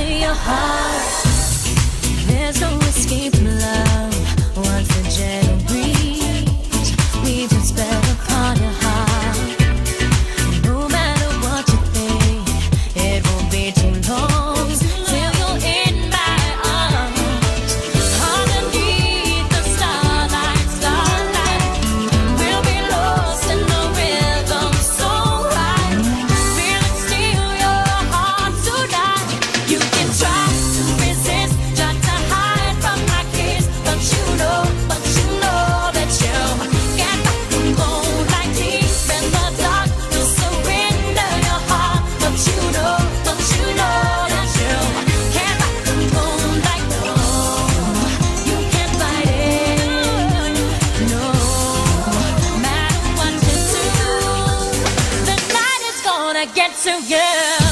to your heart. There's no to, yeah.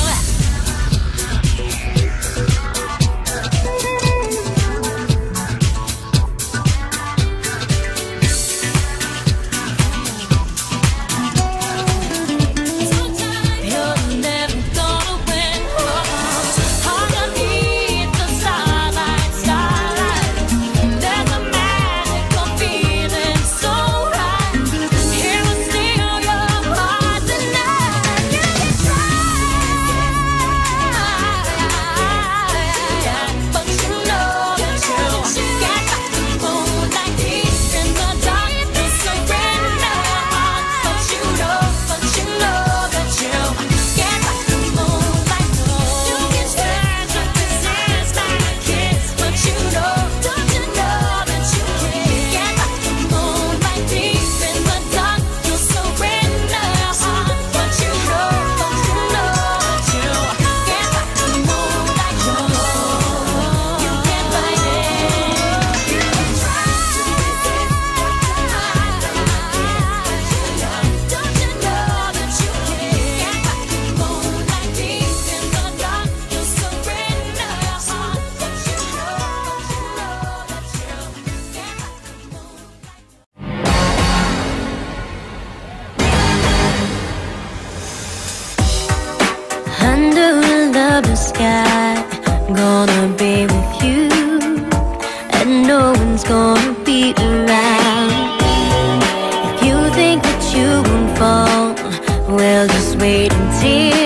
wait until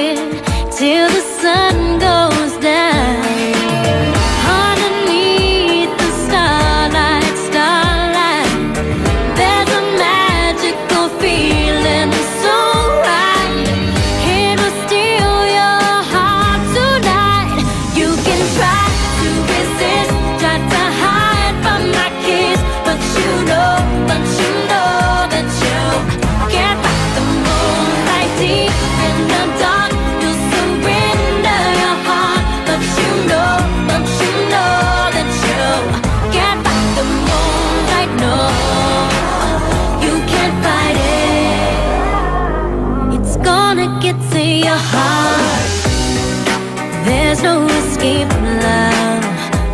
your heart. There's no escape from love.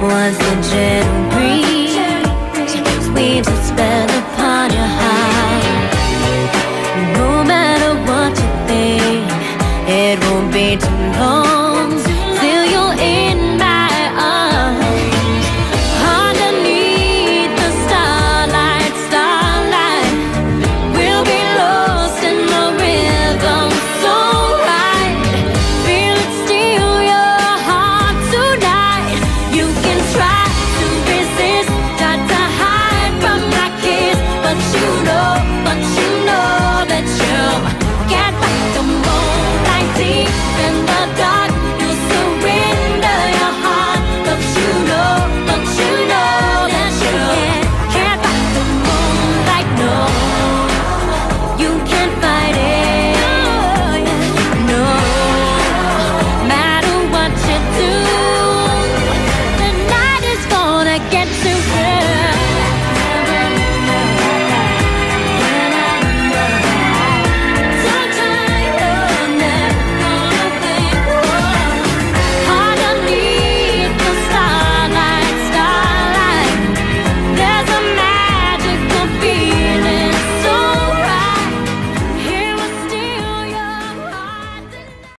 Once the jet breathes